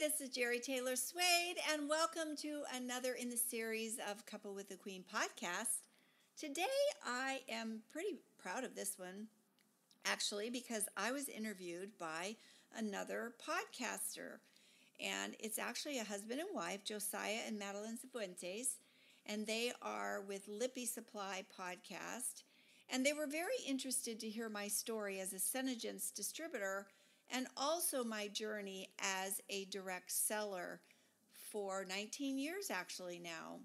this is Jeri Taylor Swade, and welcome to another in the series of Cuppa with the Queen podcast. Today, I am pretty proud of this one, actually, because I was interviewed by another podcaster, and it's actually a husband and wife, Josiah and Madelyn Sifuentes, and they are with Lippy Supply podcast, and they were very interested to hear my story as a SeneGence distributor and also my journey as a direct seller for 19 years actually now.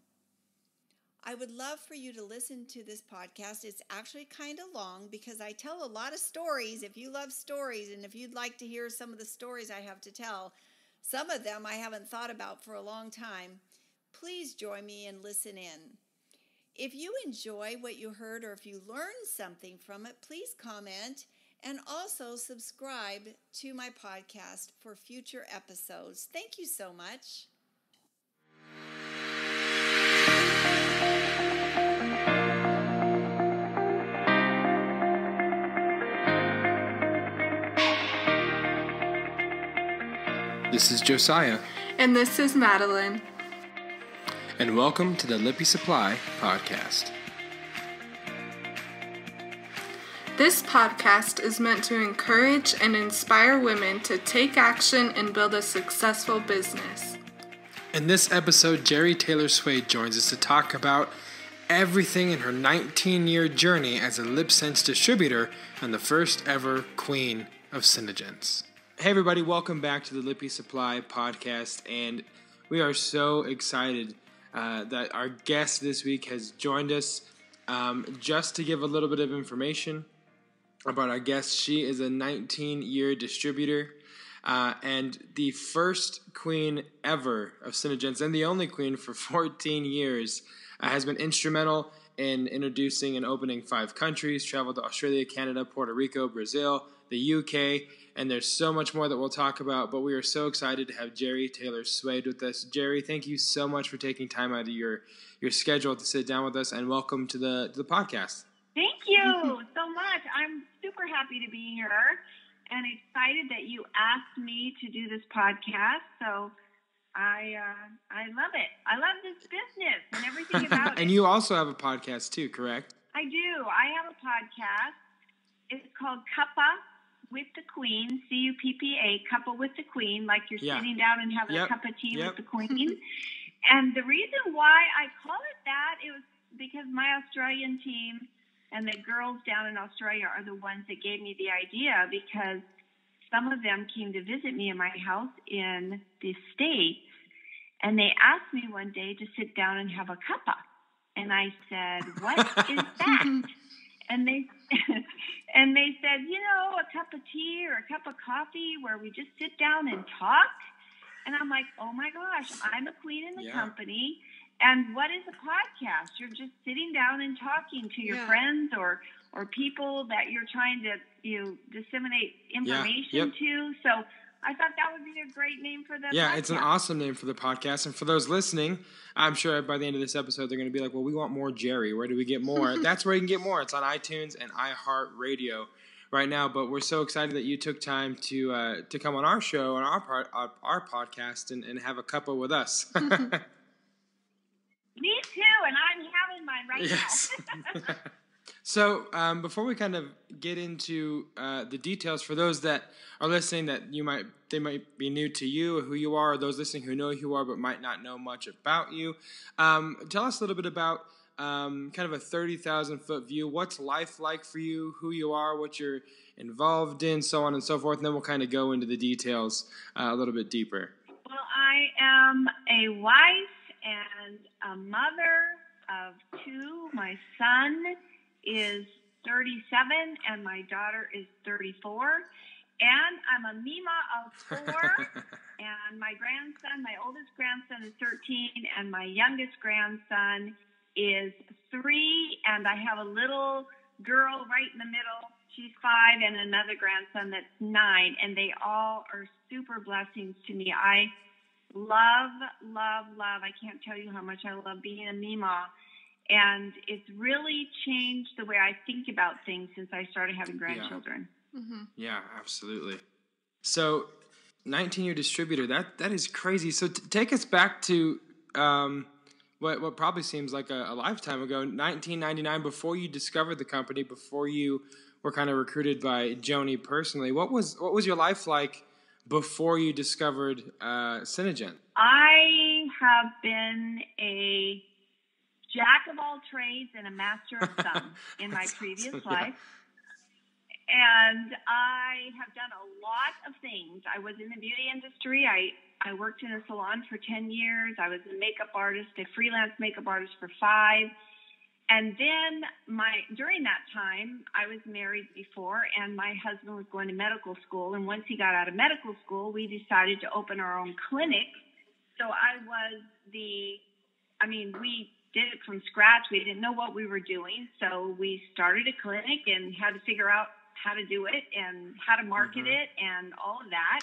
I would love for you to listen to this podcast. It's actually kind of long because I tell a lot of stories. If you love stories and if you'd like to hear some of the stories I have to tell, some of them I haven't thought about for a long time, please join me and listen in. If you enjoy what you heard or if you learned something from it, please comment and also subscribe to my podcast for future episodes. Thank you so much. This is Josiah. And this is Madelyn. And welcome to the Lippy Supply Podcast. This podcast is meant to encourage and inspire women to take action and build a successful business. In this episode, Jeri Taylor Swade joins us to talk about everything in her 19 year journey as a lip LipSense distributor and the first ever queen of SeneGence. Hey, everybody, welcome back to the Lippy Supply podcast. And we are so excited uh, that our guest this week has joined us. Um, just to give a little bit of information, about our guest. She is a 19 year distributor uh, and the first queen ever of SeneGence and the only queen for 14 years. Uh, has been instrumental in introducing and opening five countries, traveled to Australia, Canada, Puerto Rico, Brazil, the UK, and there's so much more that we'll talk about. But we are so excited to have Jeri Taylor Swade with us. Jeri, thank you so much for taking time out of your your schedule to sit down with us, and welcome to the to the podcast. Thank you so much. I'm super happy to be here and excited that you asked me to do this podcast. So I uh, I love it. I love this business and everything about it. And you also have a podcast too, correct? I do. I have a podcast. It's called Cuppa with the Queen, C U P P A, Cuppa with the Queen, like you're yeah. sitting down and having yep. a cup of tea yep. with the Queen. and the reason why I call it that it was because my Australian team and the girls down in Australia are the ones that gave me the idea because some of them came to visit me in my house in the States and they asked me one day to sit down and have a cuppa. And I said, What is that? and they and they said, you know, a cup of tea or a cup of coffee where we just sit down and talk. And I'm like, oh my gosh, I'm a queen in the yeah. company. And what is a podcast? You're just sitting down and talking to your yeah. friends or or people that you're trying to you know, disseminate information yeah. yep. to. So I thought that would be a great name for the Yeah, podcast. it's an awesome name for the podcast. And for those listening, I'm sure by the end of this episode they're going to be like, "Well, we want more Jeri. Where do we get more?" That's where you can get more. It's on iTunes and iHeartRadio right now. But we're so excited that you took time to uh, to come on our show on our part our, our podcast and, and have a cuppa with us. Too, and I'm having mine right yes. now. so, um, before we kind of get into uh, the details, for those that are listening, that you might they might be new to you, who you are, or those listening who know who you are but might not know much about you, um, tell us a little bit about um, kind of a thirty thousand foot view. What's life like for you? Who you are? What you're involved in, so on and so forth. And then we'll kind of go into the details uh, a little bit deeper. Well, I am a wife and a mother of two. My son is 37 and my daughter is 34. And I'm a Mima of four. and my grandson, my oldest grandson is 13, and my youngest grandson is three. And I have a little girl right in the middle. She's five, and another grandson that's nine. And they all are super blessings to me. I love, love, love. I can't tell you how much I love being a Mima. And it's really changed the way I think about things since I started having grandchildren. Yeah, mm-hmm. yeah absolutely. So 19 year distributor. That that is crazy. So t- take us back to um, what what probably seems like a, a, lifetime ago, 1999. Before you discovered the company, before you were kind of recruited by Joni personally, what was what was your life like before you discovered uh, SeneGence? I have been a jack of all trades and a master of some in my previous yeah. life. And I have done a lot of things. I was in the beauty industry. I, I worked in a salon for 10 years. I was a makeup artist, a freelance makeup artist for five. And then my during that time, I was married before, and my husband was going to medical school. And once he got out of medical school, we decided to open our own clinic. So I was the, I mean, we did it from scratch. We didn't know what we were doing, so we started a clinic and had to figure out how to do it and how to market mm-hmm. it and all of that.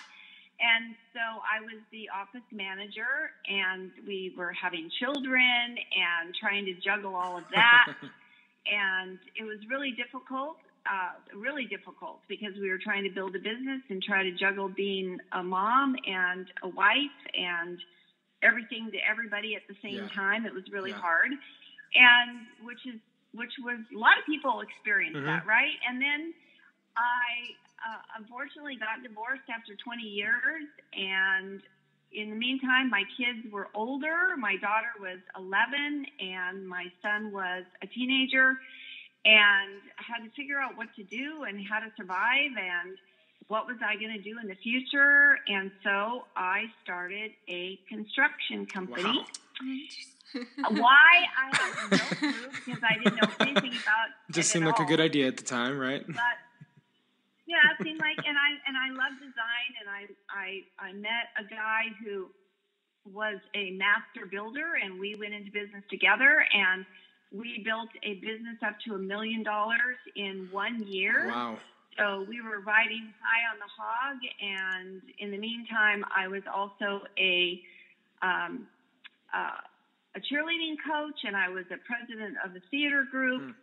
And so I was the office manager, and we were having children and trying to juggle all of that. and it was really difficult, uh, really difficult because we were trying to build a business and try to juggle being a mom and a wife and everything to everybody at the same yeah. time. It was really yeah. hard, and which is which was a lot of people experience mm-hmm. that, right? And then I uh, unfortunately got divorced after 20 years, and in the meantime, my kids were older. My daughter was 11, and my son was a teenager, and I had to figure out what to do and how to survive and what was I going to do in the future. And so I started a construction company. Wow. Why I have no clue because I didn't know anything about. Just seemed like all. a good idea at the time, right? But yeah, it seemed like, and I and I love design, and I I I met a guy who was a master builder, and we went into business together, and we built a business up to a million dollars in one year. Wow. So we were riding high on the hog, and in the meantime, I was also a um, uh, a cheerleading coach, and I was a president of a theater group. Mm.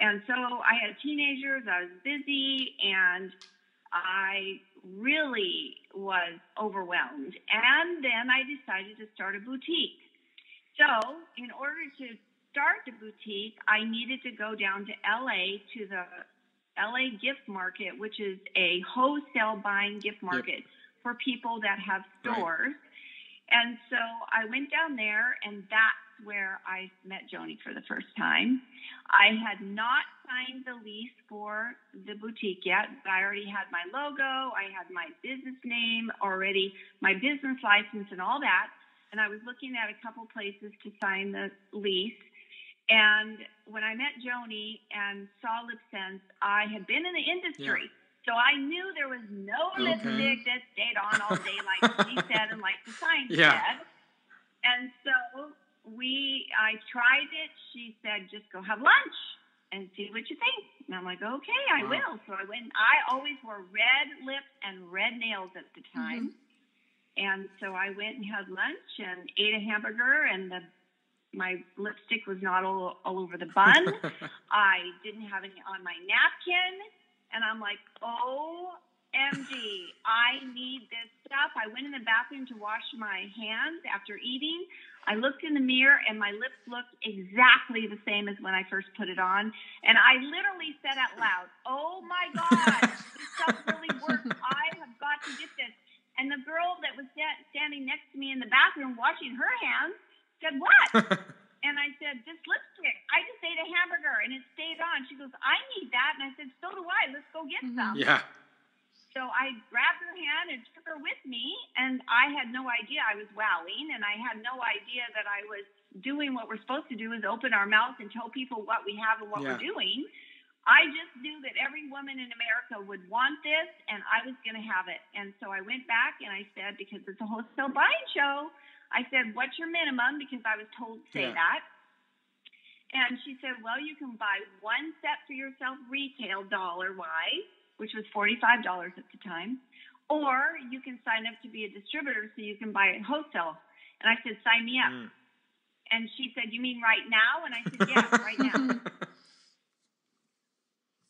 And so I had teenagers, I was busy, and I really was overwhelmed. And then I decided to start a boutique. So, in order to start the boutique, I needed to go down to LA to the LA gift market, which is a wholesale buying gift market yep. for people that have stores. Right. And so I went down there, and that's where I met Joni for the first time. I had not signed the lease for the boutique yet, but I already had my logo, I had my business name already, my business license, and all that. And I was looking at a couple places to sign the lease. And when I met Joni and saw LipSense, I had been in the industry. Yeah. So I knew there was no okay. lipstick that stayed on all day, like she said, and like the sign yeah. said. And so we, I tried it. She said, just go have lunch and see what you think. And I'm like, okay, I wow. will. So I went. I always wore red lips and red nails at the time. Mm-hmm. And so I went and had lunch and ate a hamburger, and the my lipstick was not all, all over the bun. I didn't have any on my napkin and I'm like, OMG, I need this stuff. I went in the bathroom to wash my hands after eating. I looked in the mirror and my lips looked exactly the same as when I first put it on. And I literally said out loud, Oh my God, this stuff really works. I have got to get this. And the girl that was standing next to me in the bathroom washing her hands said, What? And I said, this lipstick, I just ate a hamburger and it stayed on. She goes, I need that. And I said, so do I. Let's go get mm-hmm. some. Yeah. So I grabbed her hand and took her with me. And I had no idea I was wowing. And I had no idea that I was doing what we're supposed to do is open our mouth and tell people what we have and what yeah. we're doing. I just knew that every woman in America would want this and I was going to have it. And so I went back and I said, because it's a wholesale buying show, I said, What's your minimum? Because I was told to say yeah. that. And she said, Well, you can buy one set for yourself retail dollar wise, which was $45 at the time, or you can sign up to be a distributor so you can buy it wholesale. And I said, Sign me up. Mm. And she said, You mean right now? And I said, Yeah, right now.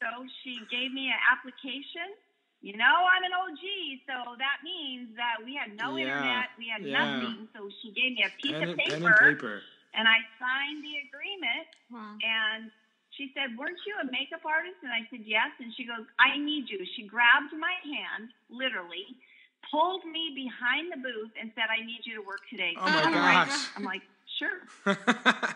so she gave me an application you know, I'm an OG, so that means that we had no yeah, internet, we had yeah. nothing. So she gave me a piece pen, of paper, and, paper, and I signed the agreement. Wow. And she said, "Weren't you a makeup artist?" And I said, "Yes." And she goes, "I need you." She grabbed my hand, literally, pulled me behind the booth, and said, "I need you to work today." Oh my gosh! I'm like, "Sure."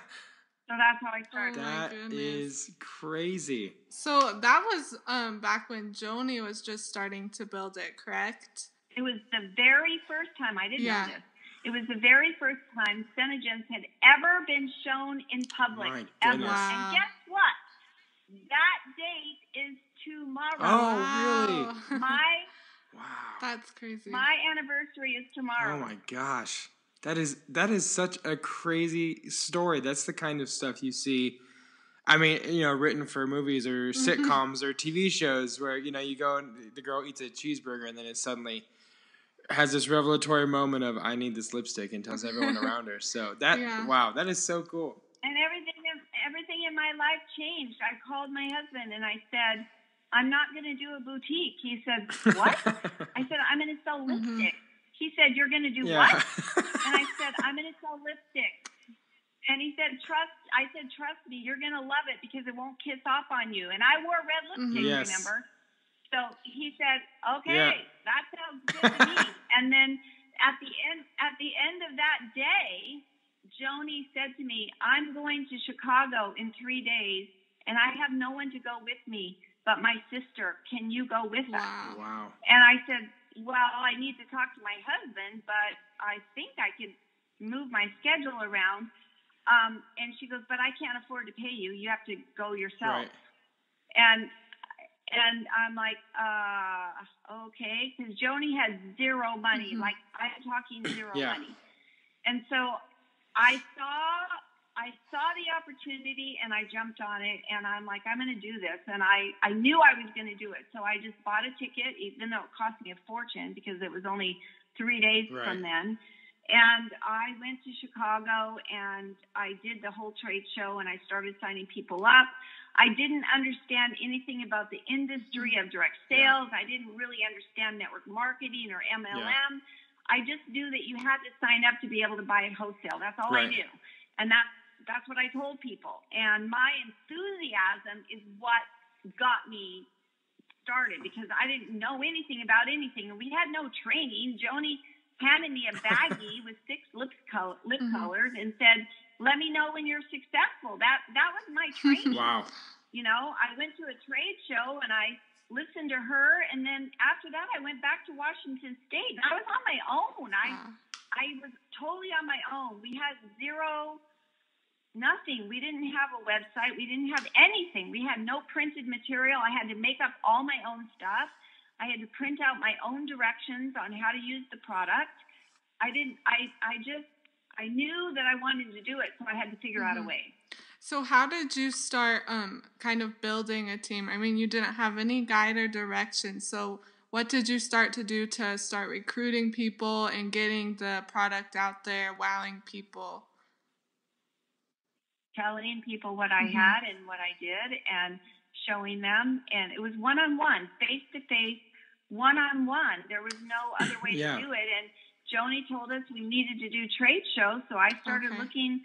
So that's how I started. That oh is crazy. So that was um, back when Joni was just starting to build it, correct? It was the very first time I didn't yeah. know this. It was the very first time SeneGence had ever been shown in public ever. Wow. And guess what? That date is tomorrow. Oh, wow. really? My Wow. That's crazy. My anniversary is tomorrow. Oh my gosh. That is that is such a crazy story. That's the kind of stuff you see. I mean, you know, written for movies or mm-hmm. sitcoms or TV shows where you know you go and the girl eats a cheeseburger and then it suddenly has this revelatory moment of I need this lipstick and tells everyone around her. So that yeah. wow, that is so cool. And everything everything in my life changed. I called my husband and I said, "I'm not going to do a boutique." He said, "What?" I said, "I'm going to sell mm-hmm. lipstick." He said, You're going to do yeah. what? and I said, I'm going to sell lipstick. And he said, Trust, I said, Trust me, you're going to love it because it won't kiss off on you. And I wore red lipstick, mm-hmm. yes. remember? So he said, Okay, yeah. that sounds good to me. and then at the end, at the end of that day, Joni said to me, I'm going to Chicago in three days and I have no one to go with me but my sister. Can you go with wow. us? Wow. And I said, well, I need to talk to my husband, but I think I could move my schedule around. Um, and she goes, but I can't afford to pay you. You have to go yourself. Right. And and I'm like, uh, okay, because Joni has zero money. Mm-hmm. Like I'm talking zero yeah. money. And so I saw I saw the opportunity and I jumped on it and I'm like, I'm going to do this. And I, I knew I was going to do it. So I just bought a ticket, even though it cost me a fortune because it was only three days right. from then. And I went to Chicago and I did the whole trade show and I started signing people up. I didn't understand anything about the industry of direct sales. Yeah. I didn't really understand network marketing or MLM. Yeah. I just knew that you had to sign up to be able to buy at wholesale. That's all right. I knew. And that's that's what I told people. And my enthusiasm is what got me started because I didn't know anything about anything. And we had no training. Joni handed me a baggie with six lip, color, lip mm-hmm. colors and said, let me know when you're successful. That, that was my training. wow. You know, I went to a trade show and I listened to her. And then after that, I went back to Washington State. I was on my own. I, I was totally on my own. We had zero Nothing. We didn't have a website. We didn't have anything. We had no printed material. I had to make up all my own stuff. I had to print out my own directions on how to use the product. I didn't I I just I knew that I wanted to do it, so I had to figure mm-hmm. out a mm-hmm. way. So how did you start um kind of building a team? I mean, you didn't have any guide or direction. So what did you start to do to start recruiting people and getting the product out there, wowing people? telling people what I mm-hmm. had and what I did and showing them. And it was one on one, face to face, one on one. There was no other way yeah. to do it. And Joni told us we needed to do trade shows, so I started okay. looking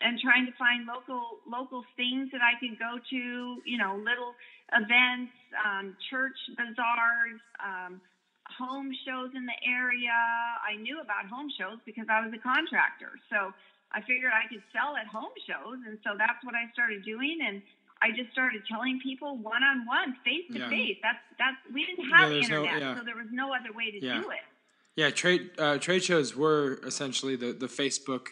and trying to find local local things that I could go to. You know, little events, um, church bazaars. Um, home shows in the area. I knew about home shows because I was a contractor. So I figured I could sell at home shows, and so that's what I started doing. And I just started telling people one on one, face to face. That's that's we didn't have yeah, internet, no, yeah. so there was no other way to yeah. do it. Yeah, trade uh, trade shows were essentially the the Facebook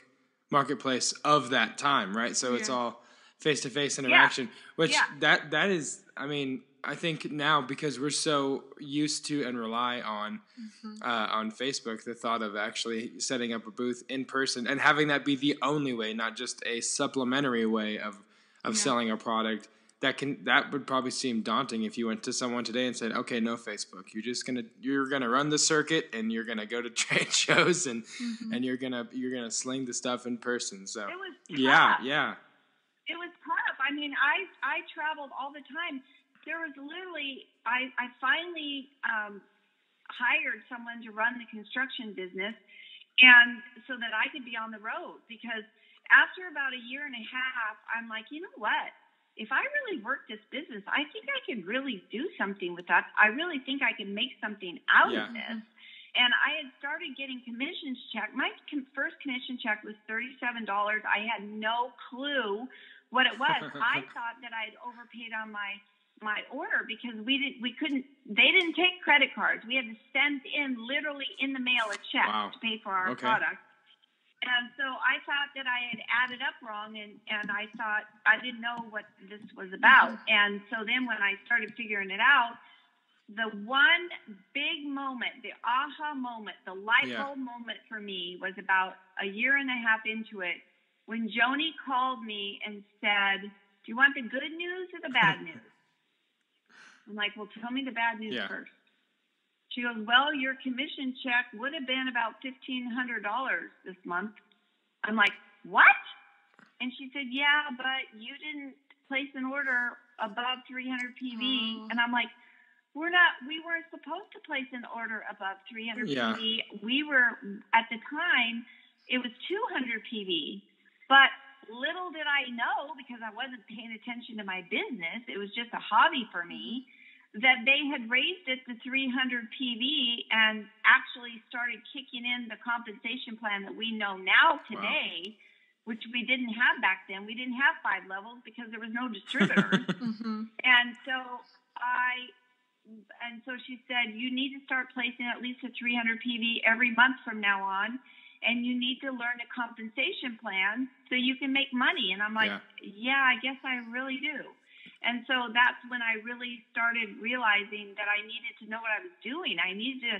marketplace of that time, right? So it's all face to face interaction, which that that is, I mean, I think now because we're so used to and rely on mm-hmm. uh, on Facebook, the thought of actually setting up a booth in person and having that be the only way, not just a supplementary way of of yeah. selling a product, that can that would probably seem daunting if you went to someone today and said, "Okay, no Facebook. You're just gonna you're gonna run the circuit and you're gonna go to trade shows and mm-hmm. and you're gonna you're gonna sling the stuff in person." So yeah, yeah, it was tough. I mean, I I traveled all the time there was literally I I finally um, hired someone to run the construction business, and so that I could be on the road because after about a year and a half, I'm like, you know what? If I really work this business, I think I could really do something with that. I really think I can make something out yeah. of this. And I had started getting commissions check. My com- first commission check was $37. I had no clue what it was. I thought that I had overpaid on my my order because we didn't we couldn't they didn't take credit cards. We had to send in literally in the mail a check wow. to pay for our okay. product. And so I thought that I had added up wrong, and, and I thought I didn't know what this was about. Mm-hmm. And so then when I started figuring it out, the one big moment, the aha moment, the light bulb yeah. moment for me was about a year and a half into it when Joni called me and said, Do you want the good news or the bad news? I'm like, Well, tell me the bad news yeah. first. She goes, Well, your commission check would have been about $1,500 this month. I'm like, What? And she said, Yeah, but you didn't place an order above 300 PV. Oh. Mm-hmm. And I'm like, we're not we weren't supposed to place an order above 300 yeah. PV. We were at the time it was 200 PV. But little did I know because I wasn't paying attention to my business. It was just a hobby for me mm-hmm. That they had raised it to 300 PV and actually started kicking in the compensation plan that we know now today, wow. which we didn't have back then. We didn't have five levels because there was no distributors. mm-hmm. And so I, and so she said, you need to start placing at least a 300 PV every month from now on. And you need to learn a compensation plan so you can make money. And I'm like, yeah, yeah I guess I really do. And so that's when I really started realizing that I needed to know what I was doing. I needed to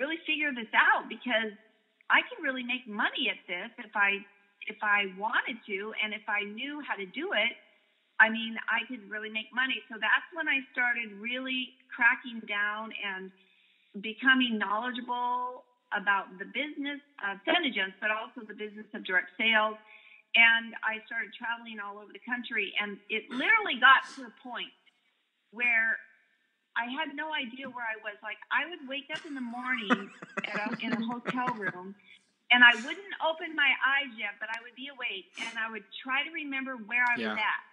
really figure this out because I can really make money at this if I if I wanted to and if I knew how to do it. I mean, I could really make money. So that's when I started really cracking down and becoming knowledgeable about the business of SeneGence, but also the business of direct sales and I started traveling all over the country. And it literally got to a point where I had no idea where I was. Like I would wake up in the morning a, in a hotel room, and I wouldn't open my eyes yet, but I would be awake, and I would try to remember where I yeah. was at.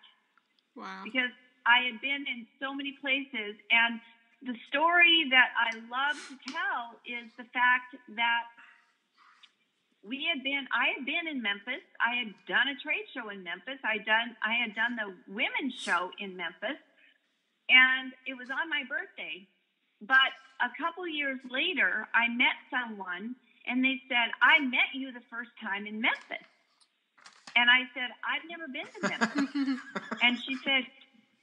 Wow! Because I had been in so many places, and the story that I love to tell is the fact that we had been I had been in Memphis. I had done a trade show in Memphis. I done I had done the women's show in Memphis and it was on my birthday. But a couple years later, I met someone and they said, "I met you the first time in Memphis." And I said, "I've never been to Memphis." and she said,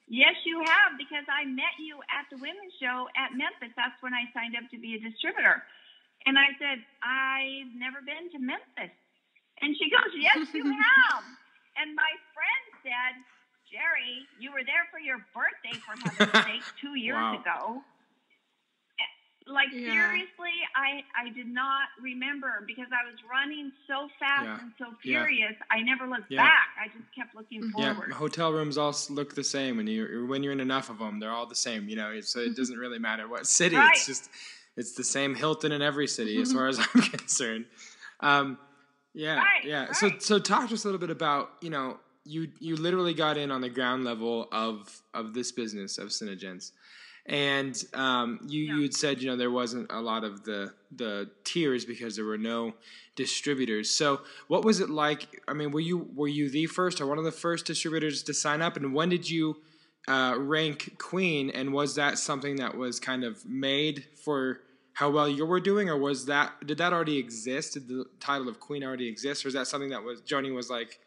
"Yes, you have because I met you at the women's show at Memphis. That's when I signed up to be a distributor." And I said, I've never been to Memphis. And she goes, Yes, you have. and my friend said, Jeri, you were there for your birthday, for heaven's sake, two years wow. ago. Like yeah. seriously, I I did not remember because I was running so fast yeah. and so furious. Yeah. I never looked back. I just kept looking mm-hmm. forward. Yeah, hotel rooms all look the same when you when you're in enough of them. They're all the same. You know, so it doesn't really matter what city. Right. It's just it's the same Hilton in every city, as far as I'm concerned. Um, yeah, right, yeah. Right. So, so talk to us a little bit about you know you you literally got in on the ground level of of this business of SeneGence. And um, you yeah. you had said you know there wasn't a lot of the the tiers because there were no distributors. So what was it like? I mean, were you were you the first or one of the first distributors to sign up? And when did you uh, rank Queen? And was that something that was kind of made for how well you were doing, or was that did that already exist? Did the title of queen already exist, or is that something that was Joni was like,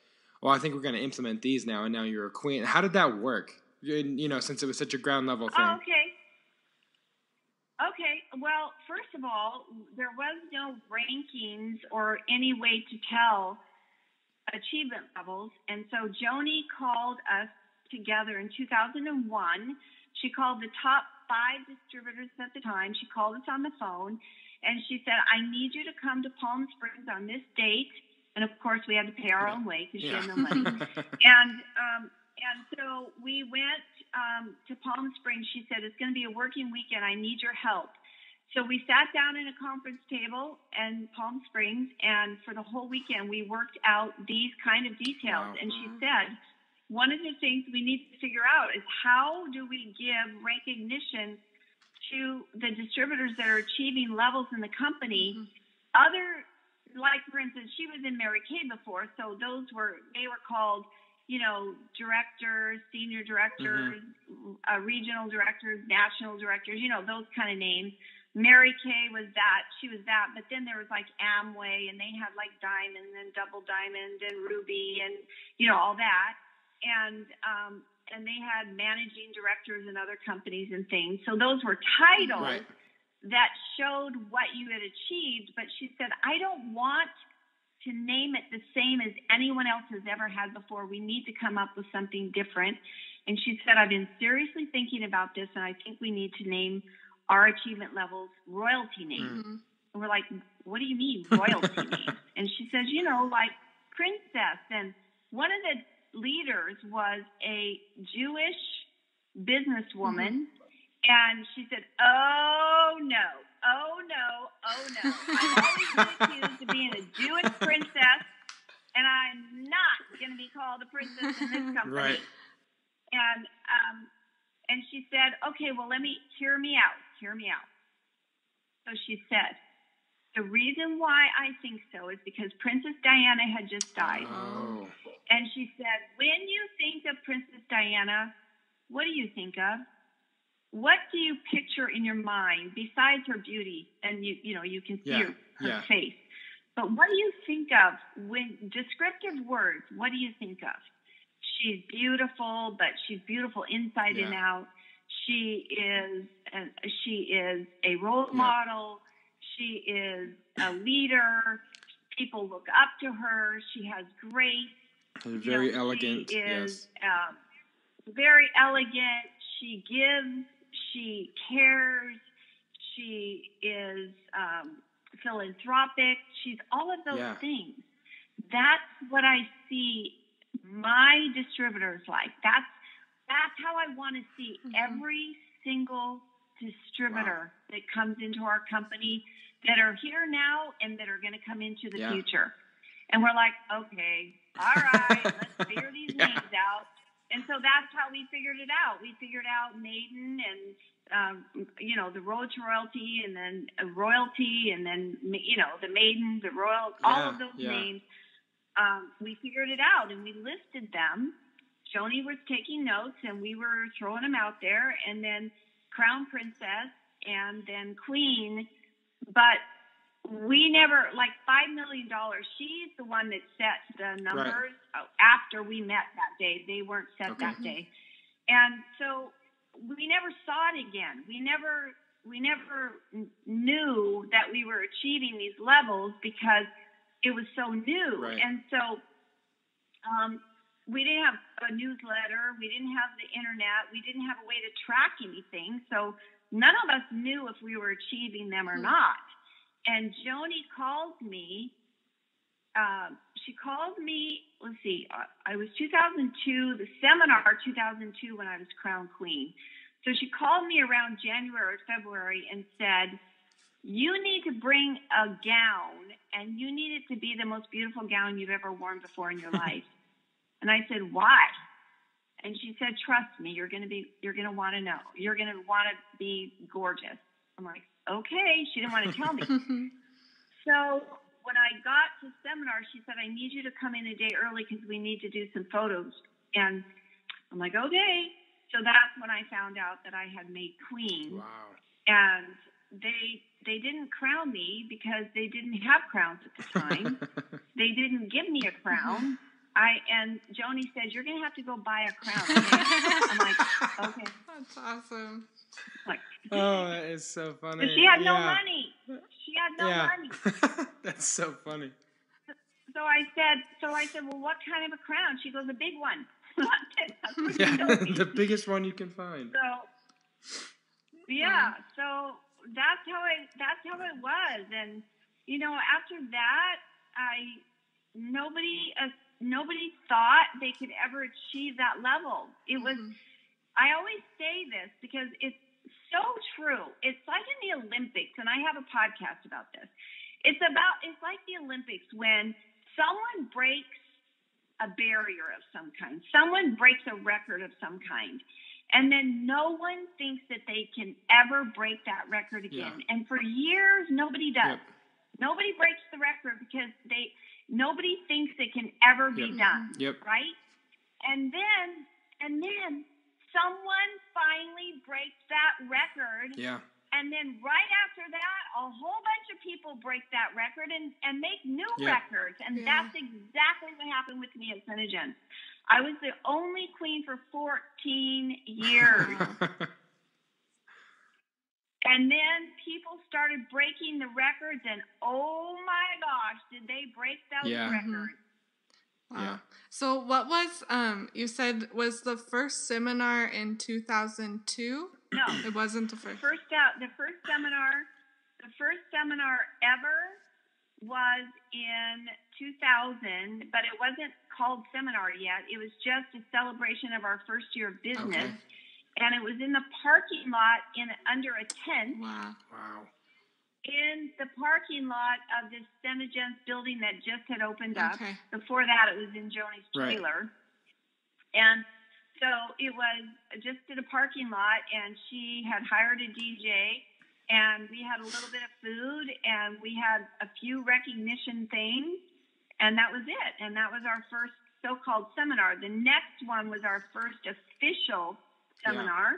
well, I think we're going to implement these now, and now you're a queen. How did that work? You know, since it was such a ground level thing. Oh, okay. Okay. Well, first of all, there was no rankings or any way to tell achievement levels, and so Joni called us together in 2001. She called the top five distributors at the time. She called us on the phone and she said, I need you to come to Palm Springs on this date. And of course, we had to pay our own way because yeah. she had no money. and um, and so we went um, to Palm Springs. She said, It's going to be a working weekend. I need your help. So we sat down in a conference table in Palm Springs, and for the whole weekend, we worked out these kind of details. Wow. And she said, one of the things we need to figure out is how do we give recognition to the distributors that are achieving levels in the company. Mm-hmm. Other, like for instance, she was in Mary Kay before, so those were they were called, you know, directors, senior directors, mm-hmm. uh, regional directors, national directors, you know, those kind of names. Mary Kay was that, she was that, but then there was like Amway and they had like Diamond and Double Diamond and Ruby and, you know, all that. And, um, and they had managing directors and other companies and things. So those were titles right. that showed what you had achieved. But she said, I don't want to name it the same as anyone else has ever had before. We need to come up with something different. And she said, I've been seriously thinking about this, and I think we need to name our achievement levels royalty names. Mm-hmm. And we're like, what do you mean royalty names? And she says, you know, like princess. And one of the leaders was a Jewish businesswoman. Mm-hmm. And she said, oh no, oh no, oh no. I'm always been accused of being a Jewish princess, and I'm not going to be called a princess in this company. Right. And um, and she said, okay, well, let me hear me out hear me out. So she said, the reason why I think so is because Princess Diana had just died. Oh. And she said, when you think of Princess Diana, what do you think of? What do you picture in your mind besides her beauty? And you, you know, you can see yeah. her, her yeah. face. But what do you think of when descriptive words? What do you think of? She's beautiful, but she's beautiful inside yeah. and out. She is and she is a role model. She is a leader. People look up to her. She has grace. Very you know, elegant. She is yes. um, very elegant. She gives. She cares. She is um, philanthropic. She's all of those yeah. things. That's what I see my distributors like. That's that's how I want to see mm-hmm. every single distributor wow. that comes into our company that are here now and that are going to come into the yeah. future. And we're like, okay, all right, let's figure these yeah. names out. And so that's how we figured it out. We figured out Maiden and, um, you know, the Road to Royalty and then Royalty and then, you know, the Maiden, the Royal, yeah, all of those names. Um, we figured it out and we listed them. Joni was taking notes and we were throwing them out there. And then Crown Princess and then Queen, but we never like five million dollars. She's the one that set the numbers right. after we met that day. They weren't set okay. that day, and so we never saw it again. We never we never knew that we were achieving these levels because it was so new, right. and so um, we didn't have a newsletter, we didn't have the internet, we didn't have a way to track anything. So none of us knew if we were achieving them or mm-hmm. not. And Joni called me. Uh, she called me. Let's see. I was 2002. The seminar 2002 when I was crown queen. So she called me around January or February and said, "You need to bring a gown, and you need it to be the most beautiful gown you've ever worn before in your life." And I said, why? And she said, trust me, you're going to be, you're going to want to know. You're going to want to be gorgeous. I'm like, okay. She didn't want to tell me. so when I got to seminar, she said, I need you to come in a day early because we need to do some photos. And I'm like, okay. So that's when I found out that I had made queen. Wow. And they they didn't crown me because they didn't have crowns at the time. they didn't give me a crown. I and Joni said, "You're gonna have to go buy a crown." I'm like, "Okay." That's awesome. Like, oh, that is so funny. She had yeah. no money. She had no yeah. money. That's so funny. So, so I said, so I said, well, what kind of a crown? She goes, a big one. yeah, the biggest one you can find. So, yeah, so that's how it that's how it was, and you know, after that, I nobody. Uh, nobody thought they could ever achieve that level. It was, mm-hmm. I always say this because it's so true. It's like in the Olympics, and I have a podcast about this. It's about it's like the Olympics when someone breaks a barrier of some kind, someone breaks a record of some kind, and then no one thinks that they can ever break that record again. Yeah. And for years, nobody does. Yep. Nobody breaks the record because they nobody thinks it can ever be yep. done. Yep. Right? And then and then someone finally breaks that record. Yeah. And then right after that, a whole bunch of people break that record and, and make new yeah. records. And yeah. that's exactly what happened with me at SeneGence. I was the only queen for 14 years. and then people started breaking the records, and oh my gosh, did they break those yeah. records? Wow. Yeah. So what was um you said was the first seminar in 2002? No. It wasn't the first. First out the first seminar the first seminar ever was in 2000, but it wasn't called seminar yet. It was just a celebration of our first year of business. Okay. And it was in the parking lot in under a tent. Wow. Wow in the parking lot of this SeneGence's building that just had opened up. Okay. Before that, it was in Joni's trailer. Right. And so it was just in a parking lot, and she had hired a DJ, and we had a little bit of food, and we had a few recognition things, and that was it. And that was our first so called seminar. The next one was our first official seminar.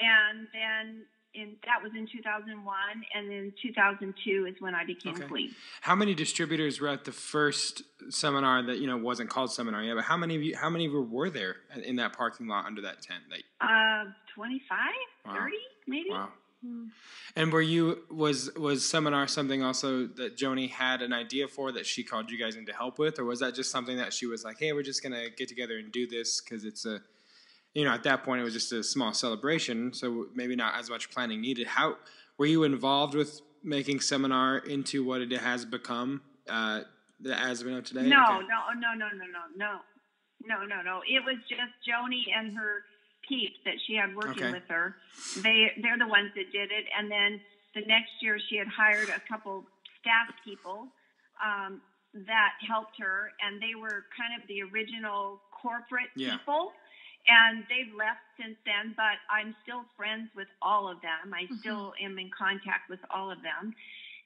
Yeah. And then in that was in 2001 and then 2002 is when I became okay. queen. How many distributors were at the first seminar that you know wasn't called seminar yet? But how many of you how many of you were there in that parking lot under that tent? That, uh 25, wow. 30 maybe. Wow. Hmm. And were you was was seminar something also that Joni had an idea for that she called you guys in to help with, or was that just something that she was like, "Hey, we're just gonna get together and do this because it's a you know, at that point it was just a small celebration, so maybe not as much planning needed. How were you involved with making seminar into what it has become uh, as we know today? No, okay. no, no, no, no, no, no, no, no, no. It was just Joni and her peeps that she had working okay. with her. They they're the ones that did it, and then the next year she had hired a couple staff people um, that helped her, and they were kind of the original corporate yeah. people and they've left since then, but I'm still friends with all of them. I mm-hmm. still am in contact with all of them.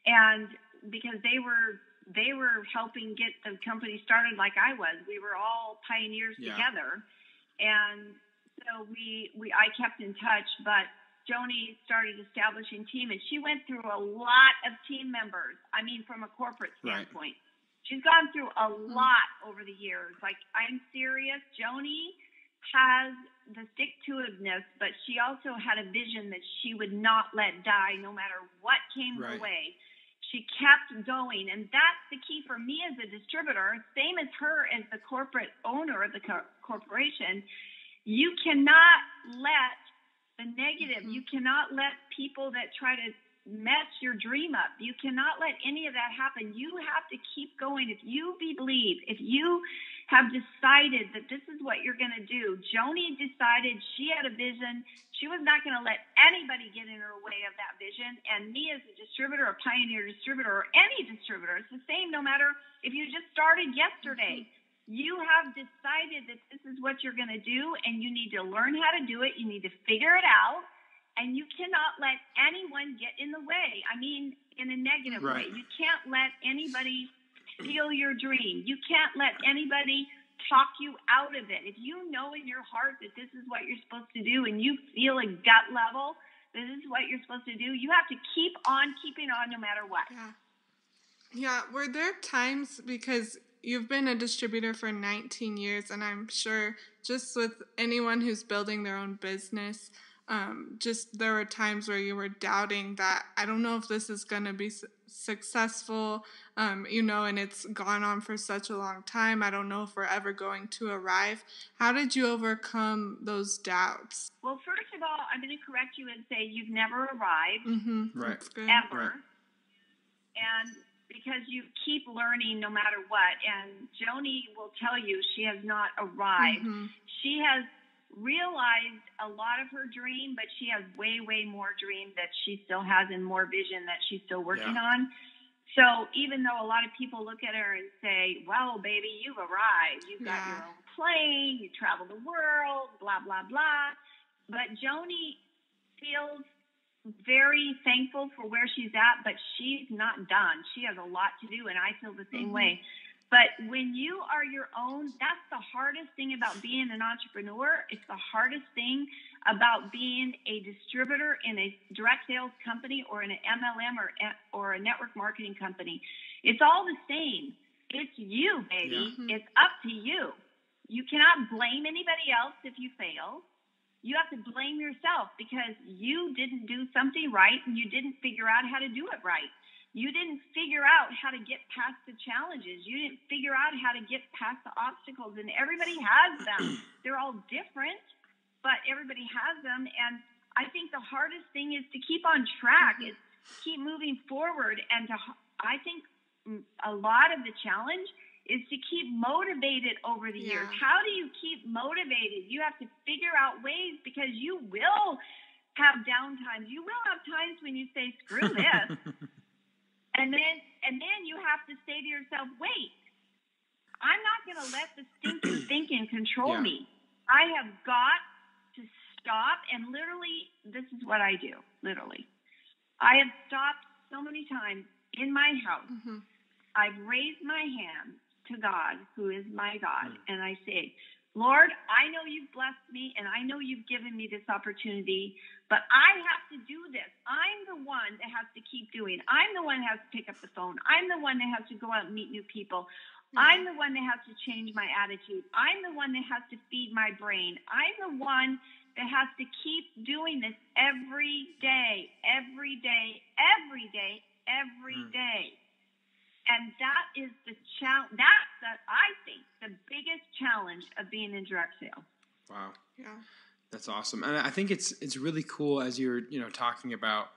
And because they were they were helping get the company started like I was. We were all pioneers yeah. together. And so we we I kept in touch, but Joni started establishing team and she went through a lot of team members. I mean from a corporate standpoint. Right. She's gone through a mm-hmm. lot over the years. Like I'm serious, Joni has the stick to itiveness, but she also had a vision that she would not let die no matter what came right. her way. She kept going, and that's the key for me as a distributor. Same as her as the corporate owner of the co- corporation. You cannot let the negative, mm-hmm. you cannot let people that try to mess your dream up. You cannot let any of that happen. You have to keep going. If you believe, if you have decided that this is what you're going to do. Joni decided she had a vision. She was not going to let anybody get in her way of that vision. And me as a distributor, a pioneer distributor, or any distributor, it's the same no matter if you just started yesterday. You have decided that this is what you're going to do, and you need to learn how to do it. You need to figure it out, and you cannot let anyone get in the way. I mean, in a negative right. way. You can't let anybody steal your dream. You can't let anybody talk you out of it. If you know in your heart that this is what you're supposed to do and you feel a gut level this is what you're supposed to do, you have to keep on keeping on no matter what. Yeah. Yeah. Were there times because you've been a distributor for 19 years, and I'm sure just with anyone who's building their own business, um, just there were times where you were doubting that I don't know if this is going to be su- successful, um, you know, and it's gone on for such a long time. I don't know if we're ever going to arrive. How did you overcome those doubts? Well, first of all, I'm going to correct you and say you've never arrived. Mm-hmm. Right. Ever. Right. And because you keep learning no matter what. And Joni will tell you she has not arrived. Mm-hmm. She has realized a lot of her dream, but she has way, way more dream that she still has and more vision that she's still working yeah. on. So even though a lot of people look at her and say, "Well, baby, you've arrived. You've got yeah. your own plane. You travel the world. Blah blah blah," but Joni feels very thankful for where she's at, but she's not done. She has a lot to do, and I feel the same mm-hmm. way. But when you are your own, that's the hardest thing about being an entrepreneur. It's the hardest thing about being a distributor in a direct sales company or in an MLM or or a network marketing company. It's all the same. It's you, baby. Yeah. Mm-hmm. It's up to you. You cannot blame anybody else if you fail you have to blame yourself because you didn't do something right and you didn't figure out how to do it right. You didn't figure out how to get past the challenges. You didn't figure out how to get past the obstacles, and everybody has them. They're all different, but everybody has them. And I think the hardest thing is to keep on track, mm-hmm. is keep moving forward. And to, I think mm, a lot of the challenge is to keep motivated over the yeah. years. How do you keep motivated? You have to figure out ways because you will have downtimes. You will have times when you say, screw this. and then and then you have to say to yourself, wait, I'm not gonna let the stinking thinking control yeah. me. I have got to stop and literally this is what I do, literally. I have stopped so many times in my house. Mm-hmm. I've raised my hand to God, who is my God, mm. and I say, Lord, I know you've blessed me and I know you've given me this opportunity, but I have to do this. I'm the one that has to keep doing. I'm the one that has to pick up the phone. I'm the one that has to go out and meet new people. Mm. I'm the one that has to change my attitude. I'm the one that has to feed my brain. I'm the one that has to keep doing this every day, every day, every day, every day. mm. day and that is the challenge. That's the, I think the biggest challenge of being in direct sales. Wow. Yeah. That's awesome, and I think it's it's really cool as you're you know talking about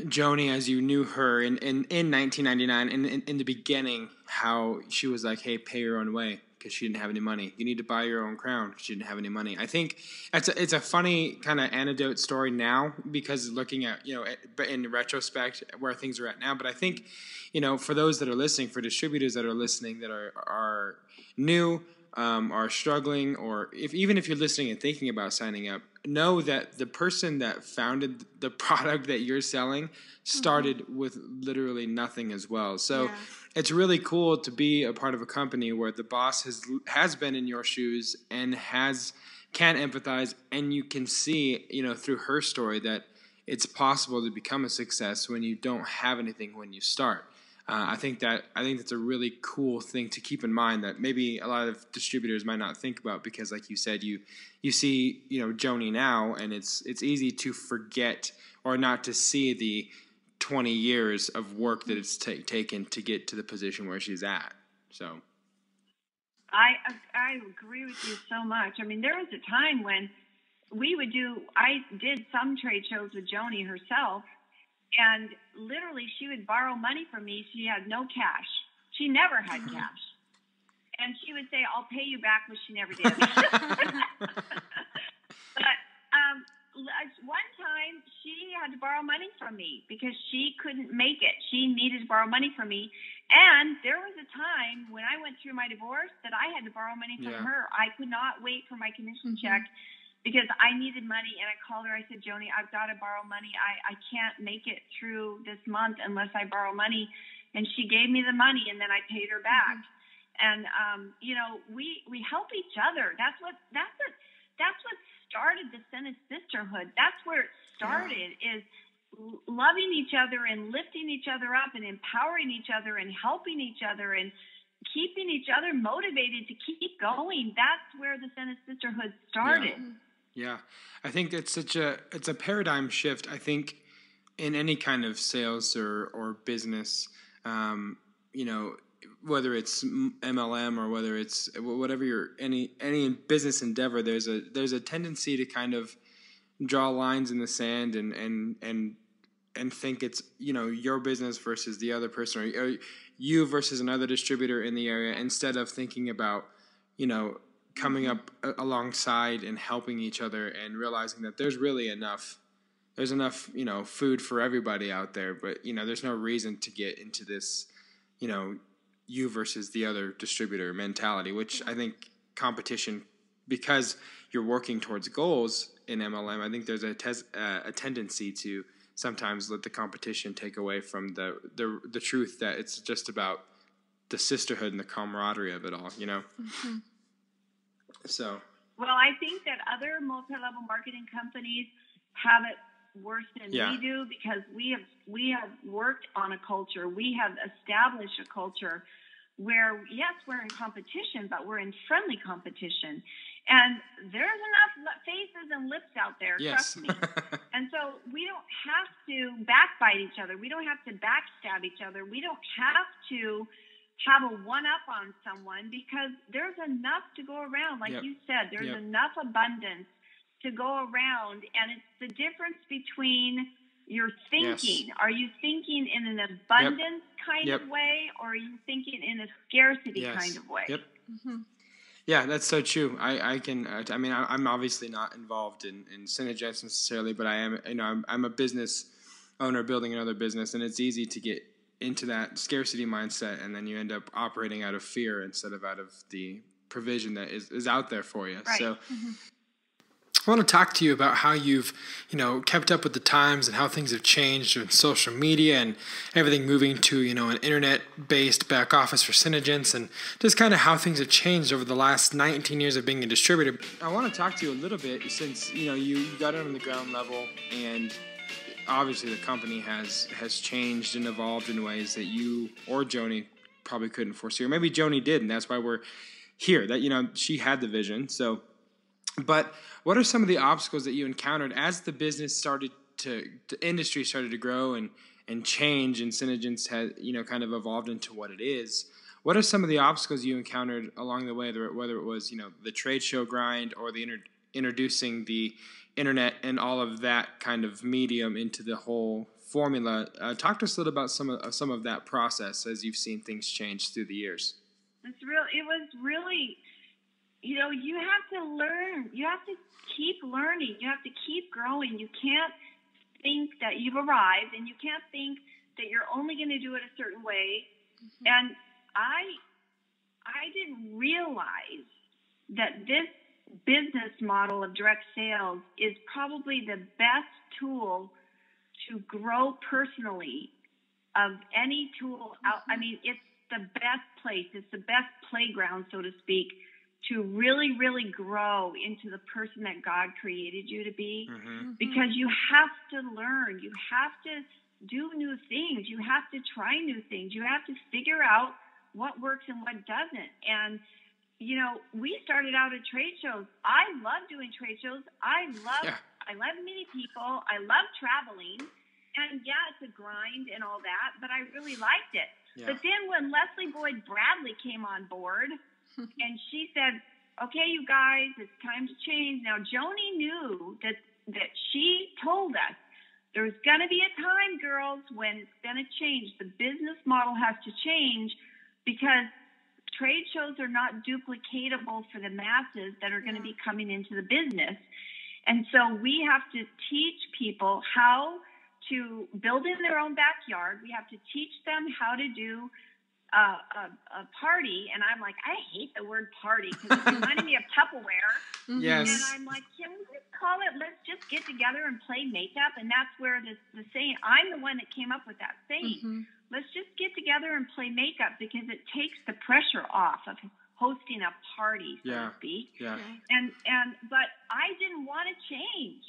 Joni as you knew her in in, in 1999 and in, in the beginning how she was like, hey, pay your own way because she didn't have any money. You need to buy your own crown because she didn't have any money. I think it's a, it's a funny kind of anecdote story now because looking at you know eh, in retrospect where things are at now. But I think you know for those that are listening, for distributors that are listening that are are new. Um, are struggling, or if even if you're listening and thinking about signing up, know that the person that founded the product that you're selling started mm-hmm. with literally nothing as well. So yeah it's really cool to be a part of a company where the boss has has been in your shoes and has can empathize and you can see you know through her story that it's possible to become a success when you don't have anything when you start uh, I think that I think that's a really cool thing to keep in mind that maybe a lot of distributors might not think about because, like you said, you you see you know Joni now, and it's it's easy to forget or not to see the 20 years of work that it's t- taken to get to the position where she's at. So. I I agree with you so much. I mean, there was a time when we would do. I did some trade shows with Joni herself, and literally she would borrow money from me. She had no cash. She never had cash, and she would say, "I'll pay you back," but she never did. but um, one time she had to borrow money from me because she couldn't make it. She needed to borrow money from me. And there was a time when I went through my divorce that I had to borrow money from yeah. her. I could not wait for my commission mm-hmm. check because I needed money. And I called her. I said, Joni, I've got to borrow money. I, I can't make it through this month unless I borrow money. And she gave me the money and then I paid her back. Mm-hmm. And, um, you know, we, we help each other. That's what, that's what, that's what started the SeneSisterhood. That's where it started yeah. is loving each other and lifting each other up and empowering each other and helping each other and keeping each other motivated to keep going. That's where the SeneSisterhood started. Yeah. Yeah. I think it's such a it's a paradigm shift. I think in any kind of sales or or business, um, you know, whether it's MLM or whether it's whatever your any any business endeavor, there's a there's a tendency to kind of draw lines in the sand and and and and think it's you know your business versus the other person or, or you versus another distributor in the area instead of thinking about you know coming up alongside and helping each other and realizing that there's really enough there's enough you know food for everybody out there but you know there's no reason to get into this you know you versus the other distributor mentality which i think competition because you're working towards goals in mlm i think there's a, tes- uh, a tendency to sometimes let the competition take away from the, the the truth that it's just about the sisterhood and the camaraderie of it all you know mm-hmm. So. Well, I think that other multi-level marketing companies have it worse than yeah. we do because we have we have worked on a culture. We have established a culture where yes, we're in competition, but we're in friendly competition. And there's enough faces and lips out there, yes. trust me. and so we don't have to backbite each other. We don't have to backstab each other. We don't have to have a one up on someone because there's enough to go around. Like yep. you said, there's yep. enough abundance to go around. And it's the difference between your thinking. Yes. Are you thinking in an abundance yep. kind of way or are you thinking in a scarcity yes. kind of way? Yep. Mm-hmm. Yeah, that's so true. I, I can, uh, I mean, I, am obviously not involved in, in SeneGence necessarily, but I am, you know, I'm, I'm a business owner building another business and it's easy to get into that scarcity mindset, and then you end up operating out of fear instead of out of the provision that is, is out there for you. Right. So. Mm-hmm. I want to talk to you about how you've, you know, kept up with the times and how things have changed with social media and everything moving to, you know, an internet-based back office for SeneGence and just kind of how things have changed over the last 19 years of being a distributor. I want to talk to you a little bit since, you know, you got it on the ground level and obviously the company has has changed and evolved in ways that you or Joni probably couldn't foresee, or maybe Joni did, and that's why we're here. That you know she had the vision. So, but what are some of the obstacles that you encountered as the business started to the industry started to grow and and change, and SeneGence had you know kind of evolved into what it is. What are some of the obstacles you encountered along the way, whether it was you know the trade show grind or the inter- introducing the internet and all of that kind of medium into the whole formula. Uh, talk to us a little about some of uh, some of that process as you've seen things change through the years. It's real. It was really, you know, you have to learn. You have to keep learning. You have to keep growing. You can't think that you've arrived, and you can't think that you're only going to do it a certain way. Mm-hmm. And I, I didn't realize that this business model of direct sales is probably the best tool to grow personally of any tool out. I mean, it's the best place, it's the best playground, so to speak, to really, really grow into the person that God created you to be. Mm-hmm. mm-hmm. Because you have to learn, you have to do new things, you have to try new things, you have to figure out what works and what doesn't. And you know, we started out at trade shows. I love doing trade shows. I love yeah. I love meeting people. I love traveling. And yeah, it's a grind and all that, but I really liked it. Yeah. But then when Leslie Boyd Bradley came on board and she said, Okay, you guys, it's time to change. Now Joni knew that that she told us there's gonna be a time, girls, when it's gonna change. The business model has to change because trade shows are not duplicatable for the masses that are going to be coming into the business. And so we have to teach people how to build in their own backyard. We have to teach them how to do a, a, a party. And I'm like, I hate the word party because it's reminding me of Tupperware. Yes. And I'm like, can we just call it, let's just get together and play makeup? And that's where this, the saying, I'm the one that came up with that saying. Mm-hmm let's just get together and play makeup because it takes the pressure off of hosting a party, so yeah. to speak. Yeah. And and but I didn't want to change.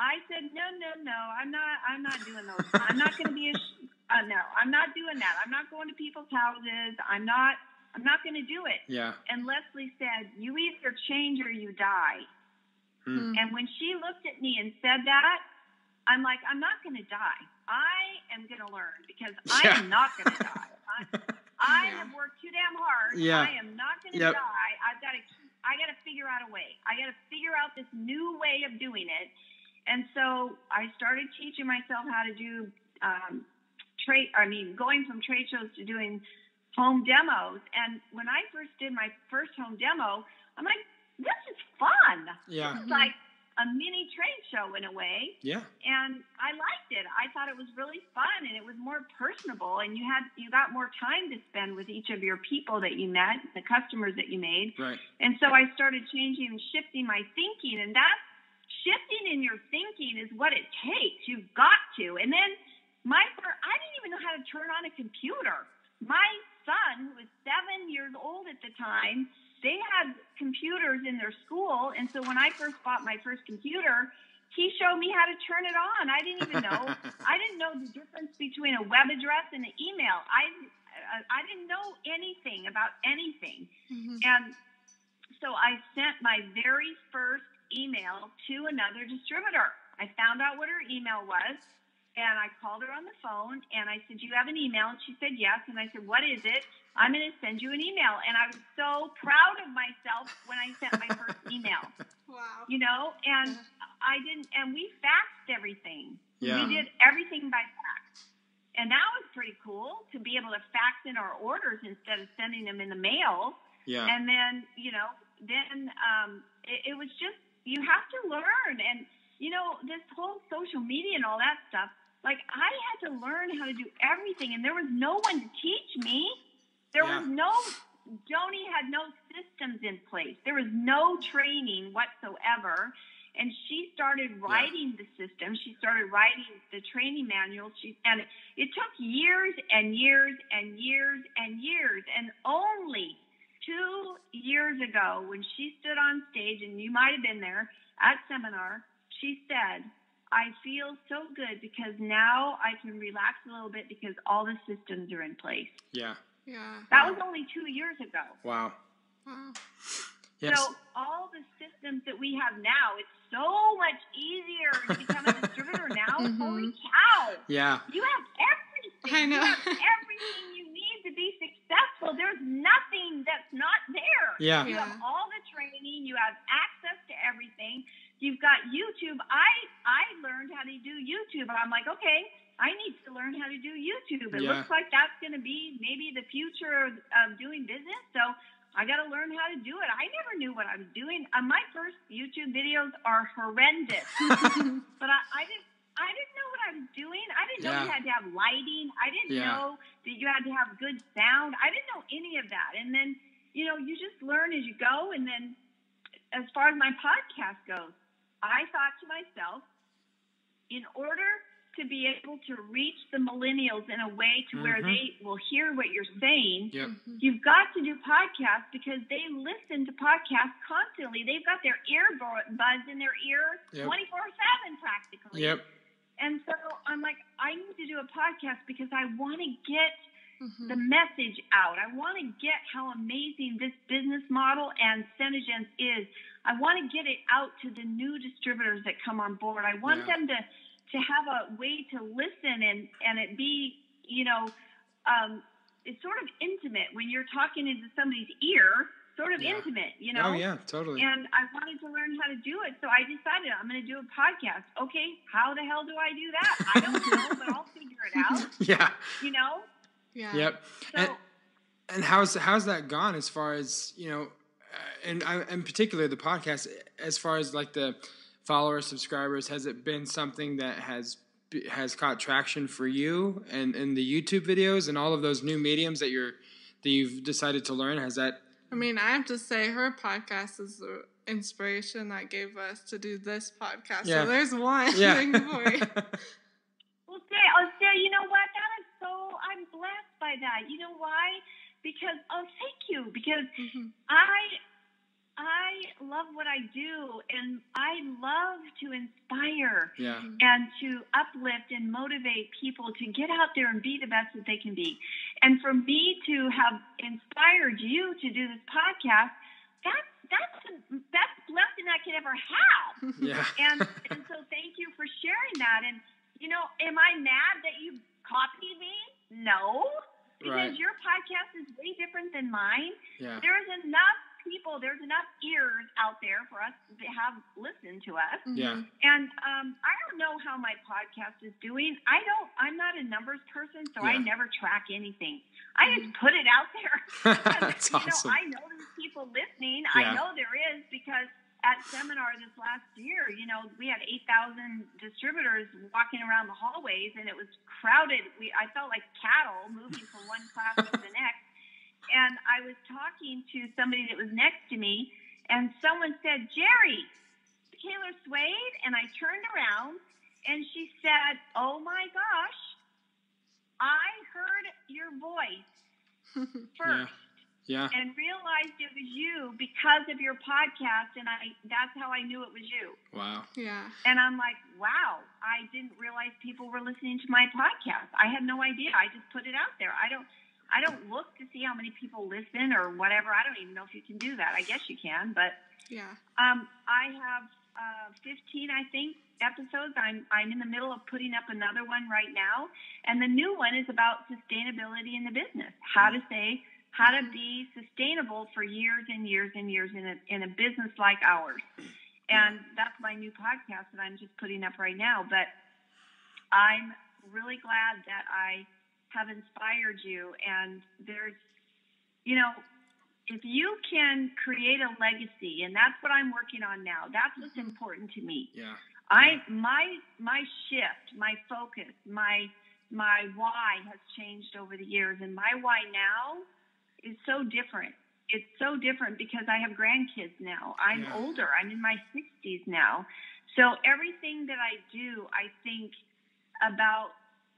I said no, no, no. I'm not. I'm not doing those. I'm not going to be a. Uh, no, I'm not doing that. I'm not going to people's houses. I'm not. I'm not going to do it. Yeah. And Leslie said, "You either change or you die." Hmm. And when she looked at me and said that, I'm like, I'm not going to die. I am going to learn because yeah. I am not going to die. I, I yeah. have worked too damn hard. Yeah. I am not going to yep. die. I've got to. I got to figure out a way. I got to figure out this new way of doing it. And so I started teaching myself how to do um, trade. I mean, going from trade shows to doing home demos. And when I first did my first home demo, I'm like, this is fun. Yeah. It's like a mini trade show in a way. Yeah. And I liked it. I thought it was really fun and it was more personable and you had you got more time to spend with each of your people that you met, the customers that you made. Right. And so I started changing and shifting my thinking and that shifting in your thinking is what it takes. You've got to. And then my I didn't even know how to turn on a computer. My son, who was seven years old at the time, they had computers in their school. And so when I first bought my first computer, he showed me how to turn it on. I didn't even know. I didn't know the difference between a web address and an email. I I didn't know anything about anything. Mm-hmm. And so I sent my very first email to another distributor. I found out what her email was and I called her on the phone and I said, Do you have an email? And she said, Yes. And I said, What is it? I'm going to send you an email. And I was so proud of myself when I sent my first email. Wow. You know, and. I didn't, and we faxed everything. Yeah. We did everything by fax. And that was pretty cool to be able to fax in our orders instead of sending them in the mail. Yeah. And then, you know, then um, it, it was just, you have to learn. And, you know, this whole social media and all that stuff, like I had to learn how to do everything, and there was no one to teach me. There yeah. was no Joni had no systems in place. There was no training whatsoever. And she started writing yeah. the system. She started writing the training manuals. She and it took years and years and years and years. And only two years ago, when she stood on stage, and you might have been there at seminar, she said, I feel so good because now I can relax a little bit because all the systems are in place. Yeah. Yeah. That wow. was only two years ago. Wow. Wow. Yes. So all the systems that we have now, it's so much easier to become a distributor now. mm-hmm. Holy cow! Yeah. You have everything. I know. You have everything you need to be successful. There's nothing that's not there. Yeah. You yeah. have all the training. You have access to everything. You've got YouTube. I I learned how to do YouTube. I'm like, okay, I need to learn how to do YouTube. It yeah. looks like that's going to be maybe the future of, of doing business. So I got to learn how to do it. I never knew what I was doing. Uh, my first YouTube videos are horrendous, but I, I didn't. I didn't know what I was doing. I didn't know yeah. you had to have lighting. I didn't yeah. know that you had to have good sound. I didn't know any of that. And then, you know, you just learn as you go. And then, as far as my podcast goes, I thought to myself, in order to be able to reach the millennials in a way to mm-hmm. where they will hear what you're saying, yep. you've got to do podcasts because they listen to podcasts constantly. They've got their earbuds in their ear 24 yep. 7 practically. Yep. And so I'm like, I need to do a podcast because I want to get mm-hmm. the message out. I want to get how amazing this business model and SeneGence is. I want to get it out to the new distributors that come on board. I want yeah. them to to have a way to listen and and it be you know um, it's sort of intimate when you're talking into somebody's ear sort of yeah. intimate you know? oh yeah totally. And i wanted to learn how to do it so i decided i'm going to do a podcast. Okay how the hell do i do that? I don't know but i'll figure it out yeah. you know? Yeah. Yep. So, and, and how's how's that gone as far as you know Uh, and I, in particular the podcast as far as like the followers, subscribers? Has it been something that has has caught traction for you and in the YouTube videos and all of those new mediums that you're that you've decided to learn? Has that? I mean, I have to say her podcast is the inspiration that gave us to do this podcast. Yeah. So there's one yeah. thing for you. well, Sarah, oh, Sarah, you know what? That is so. I'm blessed by that. You know why? Because oh, thank you. Because mm-hmm. I I love what I do and I love to inspire yeah. and to uplift and motivate people to get out there and be the best that they can be. And for me to have inspired you to do this podcast, that's that's the best blessing I could ever have. Yeah. and and so thank you for sharing that. And you know, am I mad that you copied me? No. Because right. your podcast is way different than mine. Yeah. There is enough people, there's enough ears out there for us to have listened to us. Yeah. And um, I don't know how my podcast is doing. I don't. I'm not a numbers person, so yeah. I never track anything. I just mm-hmm. put it out there. That's you awesome. know, I know there's people listening. Yeah. I know there that seminar this last year, you know, we had 8,000 distributors walking around the hallways and it was crowded. We, I felt like cattle moving from one class to the next. And I was talking to somebody that was next to me and someone said, Jeri, Taylor Swade. And I turned around and she said, Oh my gosh, I heard your voice first. Yeah yeah. And realized it was you because of your podcast, and I that's how I knew it was you. Wow. Yeah. And I'm like, wow, I didn't realize people were listening to my podcast. I had no idea. I just put it out there. I don't I don't look to see how many people listen or whatever. I don't even know if you can do that. I guess you can, but yeah. Um, I have uh, 15, I think, episodes. I'm I'm in the middle of putting up another one right now, and the new one is about sustainability in the business. How to say how to be sustainable for years and years and years in a, in a business like ours. And that's my new podcast that I'm just putting up right now. But I'm really glad that I have inspired you. And there's, you know, if you can create a legacy, and that's what I'm working on now, that's what's mm-hmm. important to me. Yeah. I my my shift, my focus, my my why has changed over the years, and my why now is so different. It's so different because I have grandkids now. I'm yeah. older. I'm in my 60s now. So everything that I do, I think about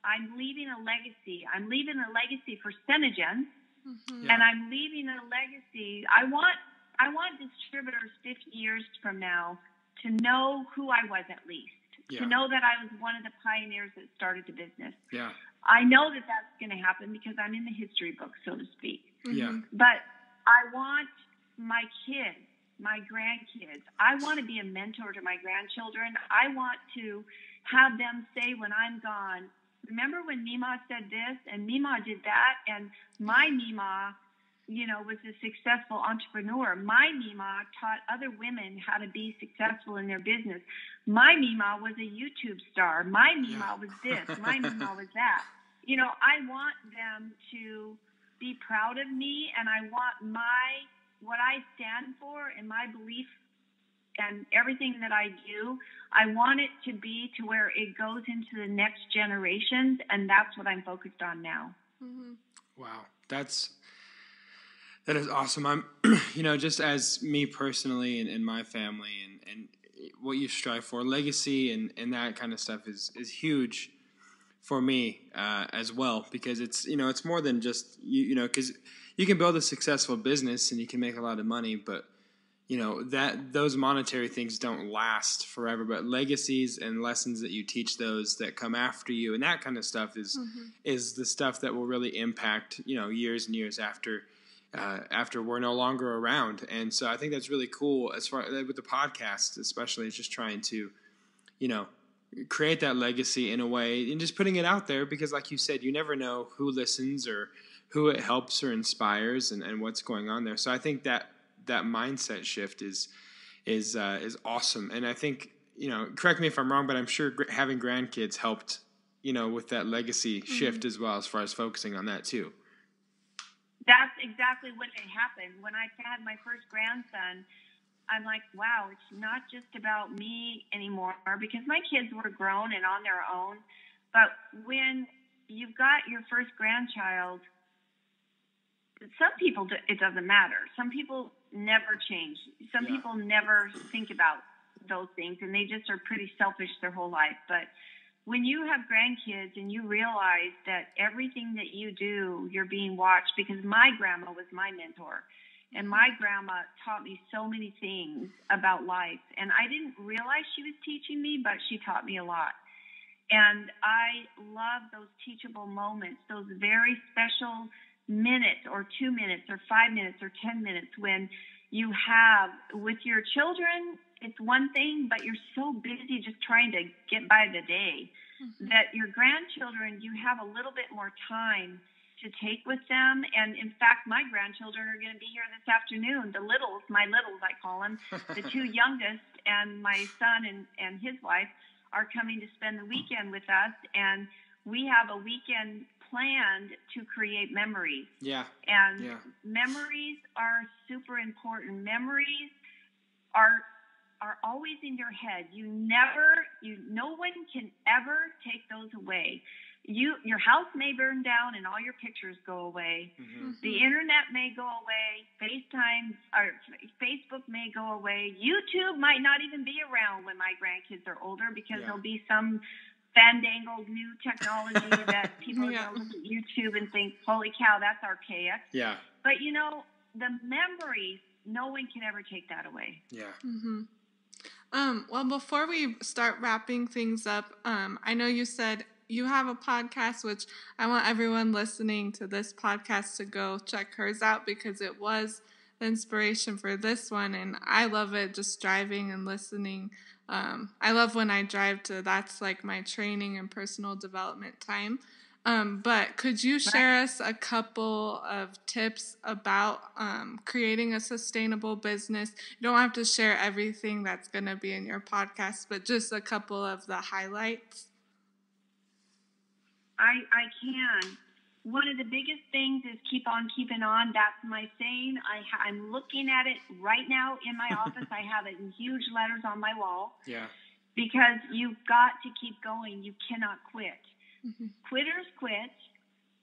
I'm leaving a legacy. I'm leaving a legacy for SeneGence, mm-hmm. yeah. and I'm leaving a legacy. I want I want distributors 50 years from now to know who I was at least. Yeah. To know that I was one of the pioneers that started the business. Yeah. I know that that's going to happen because I'm in the history book, so to speak. Mm-hmm. Yeah. But I want my kids, my grandkids, I want to be a mentor to my grandchildren. I want to have them say when I'm gone, remember when Mima said this and Mima did that and my Mima you know, was a successful entrepreneur. My Mima taught other women how to be successful in their business. My Mima was a YouTube star. My Mima was this. My Mima was that. You know, I want them to be proud of me and I want my what I stand for and my belief and everything that I do, I want it to be to where it goes into the next generations and that's what I'm focused on now. Mm-hmm. Wow. That's that is awesome. I'm, you know, just as me personally and, and my family and, and what you strive for, legacy and, and that kind of stuff is, is huge for me uh, as well because it's, you know, it's more than just, you, you know, because you can build a successful business and you can make a lot of money, but you know that those monetary things don't last forever but legacies and lessons that you teach those that come after you and that kind of stuff is mm-hmm. is the stuff that will really impact you know years and years after uh, after we're no longer around. And so I think that's really cool as far with the podcast, especially is just trying to, you know, create that legacy in a way and just putting it out there because like you said, you never know who listens or who it helps or inspires and, and what's going on there. So I think that that mindset shift is is uh, is awesome. And I think, you know, correct me if I'm wrong, but I'm sure having grandkids helped, you know, with that legacy mm-hmm. shift as well as far as focusing on that too that's exactly what it happened. When I had my first grandson, I'm like, wow, it's not just about me anymore because my kids were grown and on their own. But when you've got your first grandchild, some people, it doesn't matter. Some people never change. Some yeah. people never think about those things and they just are pretty selfish their whole life. But when you have grandkids and you realize that everything that you do, you're being watched because my grandma was my mentor. And my grandma taught me so many things about life. And I didn't realize she was teaching me, but she taught me a lot. And I love those teachable moments, those very special minutes or two minutes or five minutes or 10 minutes when you have with your children it's one thing, but you're so busy just trying to get by the day mm-hmm. that your grandchildren, you have a little bit more time to take with them. And in fact, my grandchildren are going to be here this afternoon. The littles, my littles, I call them, the two youngest, and my son and, and his wife are coming to spend the weekend with us. And we have a weekend planned to create memories. Yeah. And yeah. memories are super important. Memories are are always in your head. You never, you, no one can ever take those away. You, your house may burn down and all your pictures go away. Mm-hmm. The internet may go away. FaceTime or Facebook may go away. YouTube might not even be around when my grandkids are older because yeah. there'll be some fandangled new technology that people yeah. are going to look at YouTube and think, "Holy cow, that's archaic." Yeah. But you know, the memories, no one can ever take that away. Yeah. Mm-hmm. Um, well, before we start wrapping things up, um, I know you said you have a podcast, which I want everyone listening to this podcast to go check hers out because it was the inspiration for this one. And I love it just driving and listening. Um, I love when I drive to that's like my training and personal development time. Um, but could you share us a couple of tips about um, creating a sustainable business? You don't have to share everything that's going to be in your podcast, but just a couple of the highlights. I, I can. One of the biggest things is keep on keeping on. That's my saying. I ha- I'm looking at it right now in my office. I have it in huge letters on my wall. Yeah. Because you've got to keep going. You cannot quit. Mm-hmm. Quitters quit,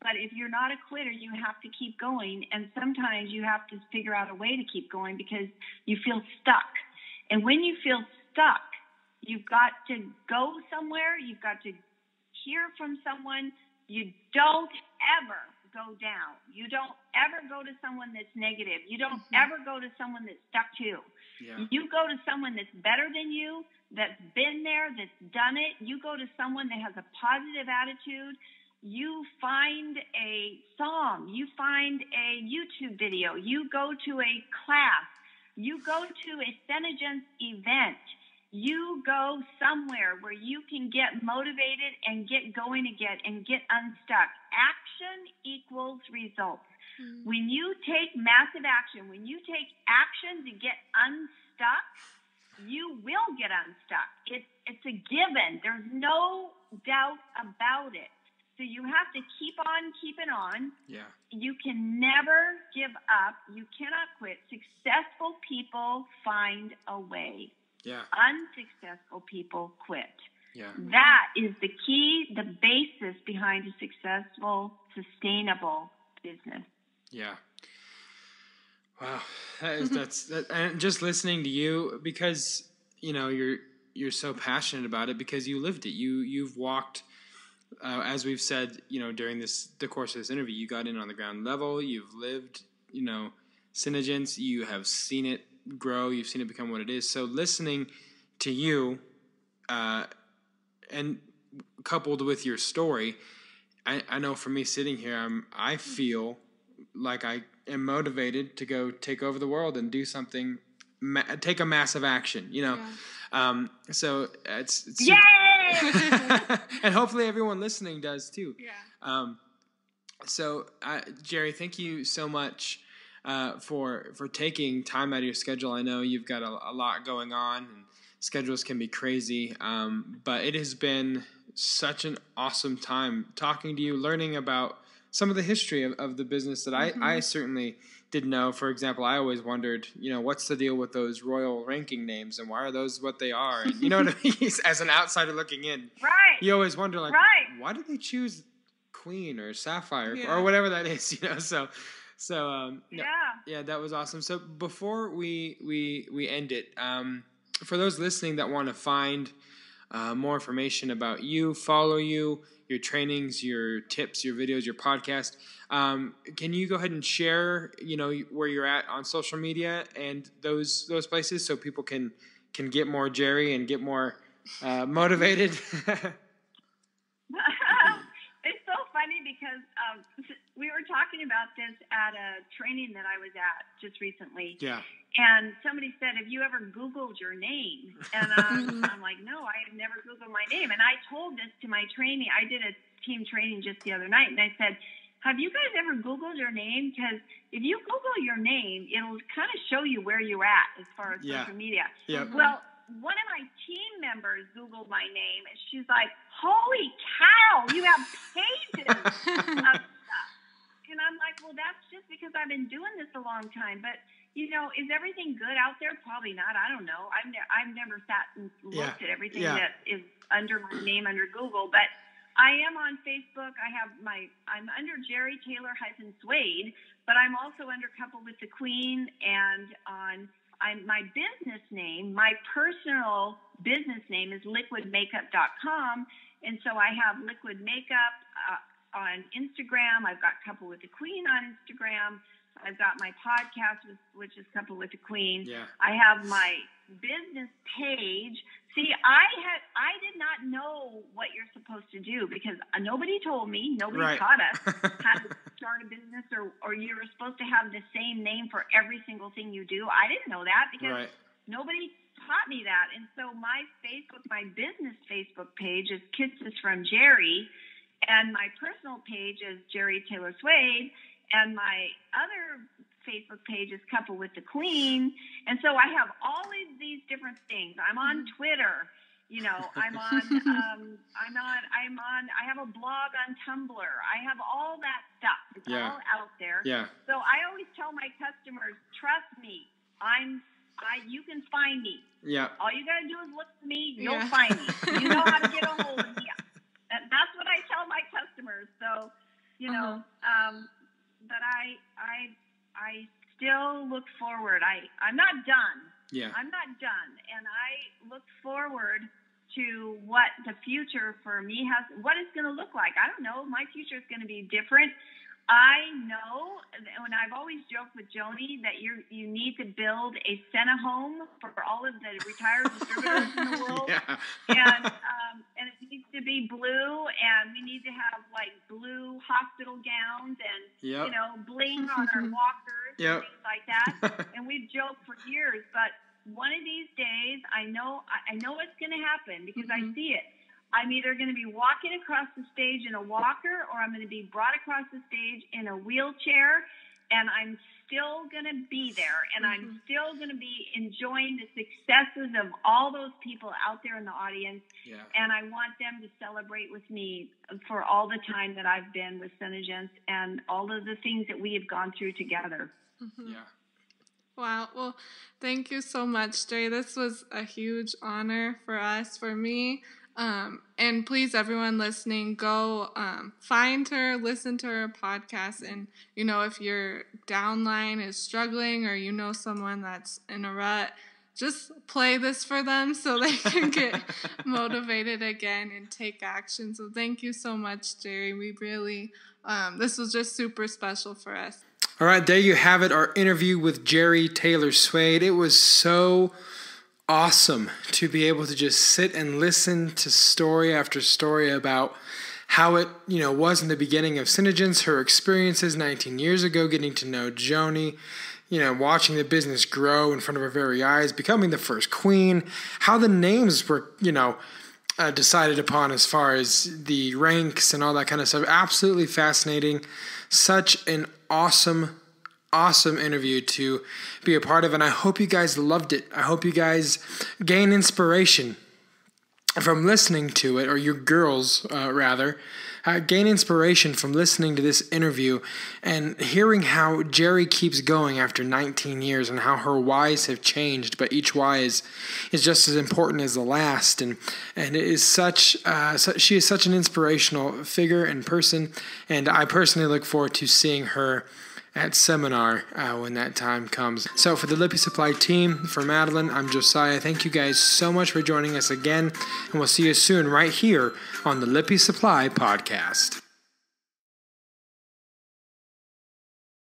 but if you're not a quitter, you have to keep going. And sometimes you have to figure out a way to keep going because you feel stuck. And when you feel stuck, you've got to go somewhere. You've got to hear from someone, you don't ever go down. You don't ever go to someone that's negative. You don't mm-hmm. ever go to someone that's stuck too. Yeah. You go to someone that's better than you, that's been there, that's done it. You go to someone that has a positive attitude. You find a song. You find a YouTube video. You go to a class. You go to a SeneGence event you go somewhere where you can get motivated and get going again and get unstuck. Action equals results. Mm-hmm. When you take massive action, when you take action to get unstuck, you will get unstuck. It's it's a given. There's no doubt about it. So you have to keep on keeping on. Yeah. You can never give up. You cannot quit. Successful people find a way. Yeah. Unsuccessful people quit. Yeah. That is the key, the basis behind a successful, sustainable business. Yeah. Wow, that is that's that, and just listening to you because you know you're you're so passionate about it because you lived it. You you've walked, uh, as we've said, you know during this the course of this interview, you got in on the ground level. You've lived, you know, SeneGence. You have seen it grow. You've seen it become what it is. So listening to you, uh, and coupled with your story, I, I know for me sitting here, I'm I feel like I am motivated to go take over the world and do something, ma- take a massive action. You know, yeah. um, so it's, it's yay, and hopefully everyone listening does too. Yeah. Um, so, uh, Jeri, thank you so much uh, for for taking time out of your schedule. I know you've got a, a lot going on, and schedules can be crazy. Um, but it has been such an awesome time talking to you, learning about some of the history of, of the business that I, mm-hmm. I certainly didn't know. For example, I always wondered, you know, what's the deal with those royal ranking names and why are those what they are? And you know what I mean? As an outsider looking in, right? You always wonder, like, right. why did they choose Queen or Sapphire yeah. or whatever that is? You know, so so um, yeah, yeah, that was awesome. So before we we we end it, um, for those listening that want to find uh, more information about you, follow you, your trainings, your tips, your videos, your podcast, um, can you go ahead and share, you know, where you're at on social media and those those places so people can can get more Jeri and get more uh, motivated. it's so funny because um, we were talking about this at a training that I was at just recently. Yeah. And somebody said, "Have you ever Googled your name?" And um, I'm like, "No, I have never Googled my name." And I told this to my trainee. I did a team training just the other night, and I said, "Have you guys ever Googled your name? Because if you Google your name, it'll kind of show you where you're at as far as yeah. social media." Yeah. Well, one of my team members Googled my name, and she's like, "Holy cow! You have pages of and I'm like, well, that's just because I've been doing this a long time. But you know, is everything good out there? Probably not. I don't know. I've ne- I've never sat and looked yeah. at everything yeah. that is under my name under Google, but I am on Facebook. I have my I'm under Jeri Taylor hyphen Swade, but I'm also under Cuppa with the Queen and on I'm my business name, my personal business name is liquidmakeup.com. And so I have liquid makeup uh, on Instagram. I've got Cuppa with the Queen on Instagram. I've got my podcast, which is Cuppa with the Queen. Yeah. I have my business page. See, I had I did not know what you're supposed to do because uh, nobody told me, nobody right. taught us how to start a business or or you were supposed to have the same name for every single thing you do. I didn't know that because right. nobody taught me that. And so my Facebook, my business Facebook page is Kisses from Jeri, and my personal page is Jeri Taylor Swade and my other Facebook page is Cuppa with the Queen. And so I have all of these different things. I'm on mm-hmm. Twitter. You know, I'm on, um, I'm on, I'm on, I have a blog on Tumblr. I have all that stuff. It's yeah. all out there. Yeah. So I always tell my customers, trust me, I'm, I, you can find me. Yeah. All you got to do is look for me. You'll yeah. find me. You know how to get a hold of me. And that's what I tell my customers. So, you know, uh-huh. um, but I I I still look forward. I I'm not done. Yeah. I'm not done, and I look forward to what the future for me has. What it's going to look like. I don't know. My future is going to be different. I know, and I've always joked with Joni that you you need to build a Sena home for all of the retired distributors in the world, yeah. and um, and it needs to be blue, and we need to have like blue hospital gowns and yep. you know bling on our walkers yep. and things like that. and we've joked for years, but one of these days, I know I know it's going to happen because mm-hmm. I see it I'm either going to be walking across the stage in a walker or I'm going to be brought across the stage in a wheelchair and I'm still going to be there and mm-hmm. I'm still going to be enjoying the successes of all those people out there in the audience yeah. and I want them to celebrate with me for all the time that I've been with SeneGence and all of the things that we have gone through together. Mm-hmm. Yeah. Wow. Well, thank you so much, Jay. This was a huge honor for us, for me. Um, and please, everyone listening, go um, find her, listen to her podcast. And, you know, if your downline is struggling or you know someone that's in a rut, just play this for them so they can get motivated again and take action. So thank you so much, Jeri. We really, um, this was just super special for us. All right, there you have it, our interview with Jeri Taylor Swade. It was so awesome to be able to just sit and listen to story after story about how it you know was in the beginning of SeneGence, her experiences 19 years ago, getting to know Joni, you know, watching the business grow in front of her very eyes, becoming the first queen, how the names were you know uh, decided upon as far as the ranks and all that kind of stuff. Absolutely fascinating. Such an awesome awesome interview to be a part of, and I hope you guys loved it. I hope you guys gain inspiration from listening to it, or your girls, uh, rather. Uh, gain inspiration from listening to this interview and hearing how Jeri keeps going after 19 years and how her whys have changed, but each why is, is just as important as the last. And and it is such uh, she is such an inspirational figure and person, and I personally look forward to seeing her at seminar uh, when that time comes. So, for the Lippy Supply team, for Madelyn, I'm Josiah. Thank you guys so much for joining us again, and we'll see you soon right here on the Lippy Supply podcast.